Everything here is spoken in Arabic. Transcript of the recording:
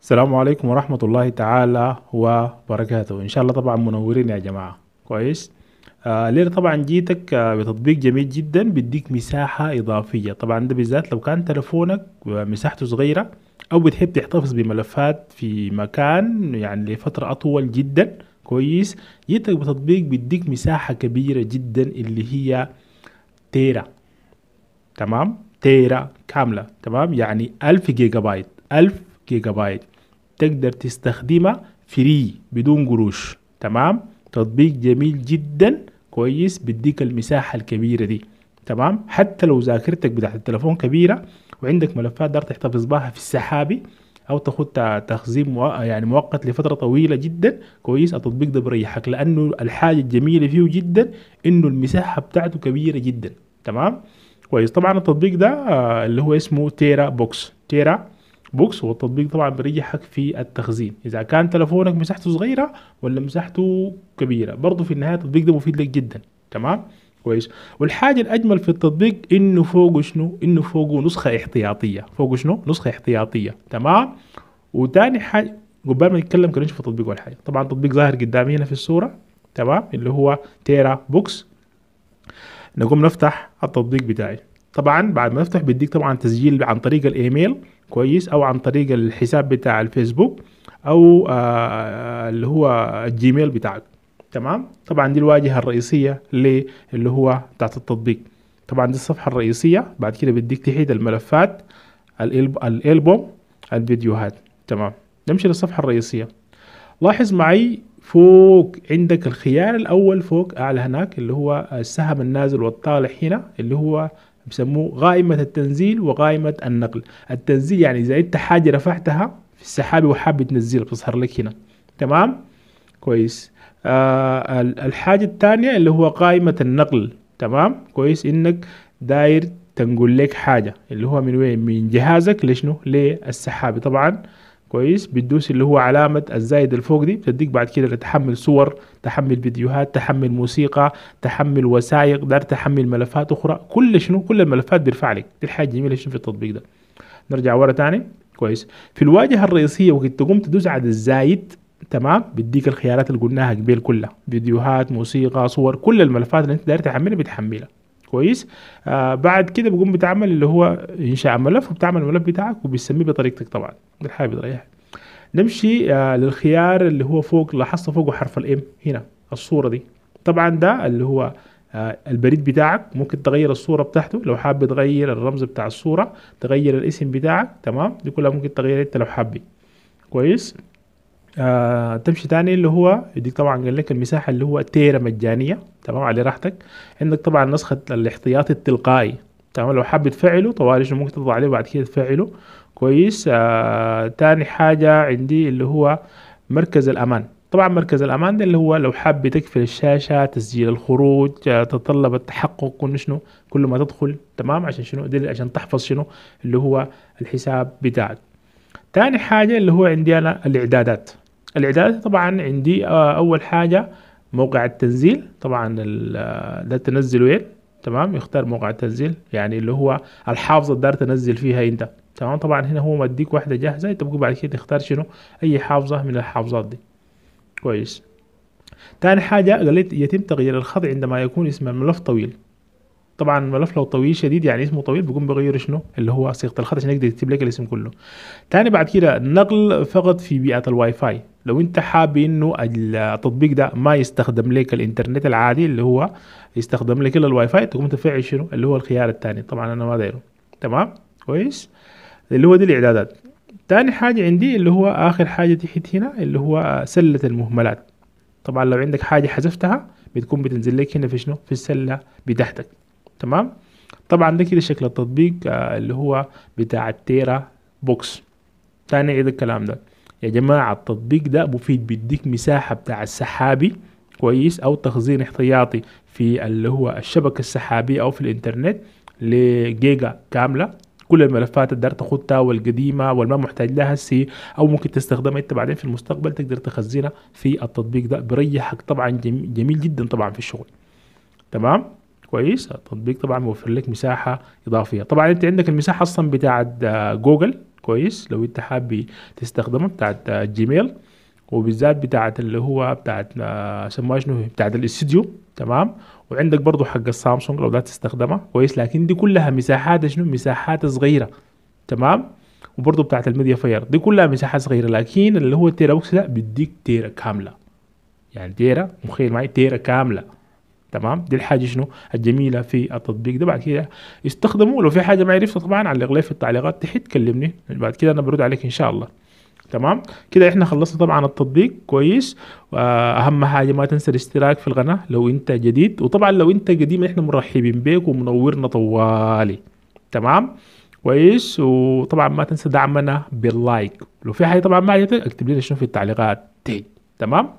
السلام عليكم ورحمة الله تعالى وبركاته. إن شاء الله طبعا منورين يا جماعة. كويس؟ آه ليلة طبعا جيتك آه بتطبيق جميل جدا بيديك مساحة إضافية. طبعا ده بالذات لو كان تلفونك مساحته صغيرة أو بتحب تحتفظ بملفات في مكان يعني لفترة أطول جدا. كويس؟ جيتك بتطبيق بيديك مساحة كبيرة جدا اللي هي تيرا. تمام؟ تيرا كاملة. تمام؟ يعني ألف جيجا بايت. ألف جيجا بايت تقدر تستخدمها free بدون قروش. تمام؟ تطبيق جميل جدا. كويس. بيديك المساحة الكبيرة دي. تمام؟ حتى لو ذاكرتك بتاعت التلفون كبيرة وعندك ملفات داير تحتفظ بها في السحابي أو تاخد تخزين. يعني مؤقت لفترة طويلة جدا كويس. التطبيق ده بريحك لأنه الحاجة الجميلة فيه جدا إنه المساحة بتاعته كبيرة جدا. تمام؟ كويس. طبعا التطبيق ده آه، اللي هو اسمه TeraBox. TeraBox هو التطبيق طبعا بيريحك في التخزين. إذا كان تلفونك مساحته صغيرة ولا مساحته كبيرة برضه في النهاية التطبيق ده مفيد لك جدا. تمام؟ كويس. والحاجة الأجمل في التطبيق إنه فوقه شنو؟ إنه فوقه نسخة احتياطية. فوقه شنو؟ نسخة احتياطية. تمام؟ وتاني حاجة قبل ما نتكلم كده في التطبيق ولا حاجة. طبعا التطبيق ظاهر قدامي هنا في الصورة. تمام؟ اللي هو TeraBox. نقوم نفتح التطبيق بتاعي. طبعا بعد ما نفتح بيديك طبعا تسجيل عن طريق الإيميل. كويس أو عن طريق الحساب بتاع الفيسبوك أو آه اللي هو ال Gmail بتاعك. تمام؟ طبعا دي الواجهة الرئيسية اللي هو بتاعت التطبيق. طبعا دي الصفحة الرئيسية بعد كده بيديك تحديد الملفات الألبوم الفيديوهات. تمام؟ نمشي للصفحة الرئيسية. لاحظ معي فوق عندك الخيار الأول فوق أعلى هناك اللي هو السهم النازل والطالع هنا اللي هو بسموه غائمة التنزيل وغائمة النقل. التنزيل يعني إذا أنت حاجة رفعتها في السحابة وحاب تنزلها بتظهر لك هنا. تمام؟ كويس. آه ال- الحاجة الثانية اللي هو قائمة النقل. تمام؟ كويس. إنك داير تنقل لك حاجة. اللي هو من وين؟ من جهازك. لشنو؟ للسحابة طبعا كويس. بتدوس اللي هو علامة الزايد الفوق دي بتديك بعد كده لتحمل صور تحمل فيديوهات تحمل موسيقى تحمل وثائق دار تحمل ملفات أخرى. كل شنو؟ كل الملفات بيرفع لك. دي الحاجة الجميلة شنو في التطبيق ده. نرجع ورا تاني. كويس. في الواجهة الرئيسية وقت تقوم تدوس على الزايد تمام؟ بيديك الخيارات اللي قلناها قبل كلها. فيديوهات موسيقى صور كل الملفات اللي انت داير تحملها بتحملها. كويس. آه بعد كده بقوم بتعمل اللي هو انشاء ملف وبتعمل الملف بتاعك وبتسميه بطريقتك طبعا. الحاجة بتريحك نمشي آه للخيار اللي هو فوق لاحظت فوقه حرف الام هنا الصورة دي. طبعا ده اللي هو آه البريد بتاعك. ممكن تغير الصورة بتاعته لو حابب تغير الرمز بتاع الصورة تغير الاسم بتاعك تمام؟ دي كلها ممكن تغير انت لو حابب. كويس؟ آه تمشي تاني اللي هو يديك طبعا قال لك المساحة اللي هو تيرا مجانية تمام؟ على راحتك. عندك طبعا نسخة الاحتياطي التلقائي تمام؟ لو حابب تفعله طوالي شنو ممكن تضغط عليه وبعد كده تفعله. كويس. آه تاني حاجة عندي اللي هو مركز الأمان. طبعا مركز الأمان ده اللي هو لو حاب تقفل الشاشة تسجيل الخروج آه تتطلب التحقق كل شنو؟ كل ما تدخل تمام؟ عشان شنو؟ دي عشان تحفظ شنو؟ اللي هو الحساب بتاعك. تاني حاجة اللي هو عندي أنا الإعدادات. الإعدادات طبعا عندي آه، أول حاجة موقع التنزيل. طبعا ال- آه، ده تنزله وين؟ تمام؟ يختار موقع التنزيل يعني اللي هو الحافظة الدار تنزل فيها أنت. تمام؟ طبعا هنا هو مديك واحدة جاهزة أنت بقى بعد كده تختار شنو؟ أي حافظة من الحافظات دي. كويس. تاني حاجة قالت يتم تغيير الخط عندما يكون اسم الملف طويل. طبعا الملف لو طويل شديد يعني اسمه طويل بيقوم بيغير شنو؟ اللي هو صيغة الخط عشان يقدر يكتب لك الاسم كله. تاني بعد كده نقل فقط في بيئة الواي فاي. لو انت حابب انه التطبيق ده ما يستخدم لك الانترنت العادي اللي هو يستخدم لك الا الواي فاي تقوم تفعل شنو؟ اللي هو الخيار الثاني. طبعا أنا ما دايره. تمام؟ كويس؟ اللي هو دي الإعدادات. تاني حاجة عندي اللي هو آخر حاجة تحت هنا اللي هو سلة المهملات. طبعا لو عندك حاجة حذفتها بتكون بتنزل لك هنا في شنو؟ في السلة بتاعتك. تمام؟ طبعا ده كده شكل التطبيق آه، اللي هو بتاع ال TeraBox. تاني عيد الكلام ده. يا جماعة التطبيق ده مفيد بيديك مساحة بتاع السحابي كويس أو تخزين احتياطي في اللي هو الشبكة السحابية أو في الإنترنت ألف جيجا كاملة. كل الملفات اللي تاخدها والقديمة والما محتاج لها هسي أو ممكن تستخدمها أنت بعدين في المستقبل تقدر تخزنها في التطبيق ده. بريحك طبعا جميل, جدا طبعا في الشغل. تمام؟ كويس؟ التطبيق طبعا موفر لك مساحة إضافية. طبعا أنت عندك المساحة أصلا بتاعت آه، جوجل. كويس. لو انت حابب تستخدمها بتاعت Gmail وبالذات بتاعت اللي هو بتاعت آه، سموها شنو؟ بتاعت الاستديو تمام؟ وعندك برضو حق السامسونج لو ده تستخدمها. كويس. لكن دي كلها مساحات شنو؟ مساحات صغيرة. تمام؟ وبرضو بتاعت ال MediaFire. دي كلها مساحات صغيرة. لكن اللي هو ال TeraBox ده بيديك تيرا كاملة. يعني تيرا مخيل معي تيرا كاملة. تمام؟ دي الحاجة شنو؟ الجميلة في التطبيق ده. بعد كده استخدمه لو في حاجة ما عرفتها طبعا علق لي في التعليقات تحت كلمني بعد كده أنا برد عليك إن شاء الله. تمام؟ كده إحنا خلصنا طبعا التطبيق. كويس. واهم حاجة ما تنسى الاشتراك في القناة لو أنت جديد. وطبعا لو أنت قديم إحنا مرحبين بك ومنورنا طوالي. تمام؟ كويس. وطبعا ما تنسى دعمنا باللايك. لو في حاجة طبعا ما عجبتك اكتب لنا شنو في التعليقات. تحت تمام؟